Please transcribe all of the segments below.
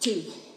to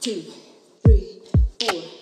two, three, four.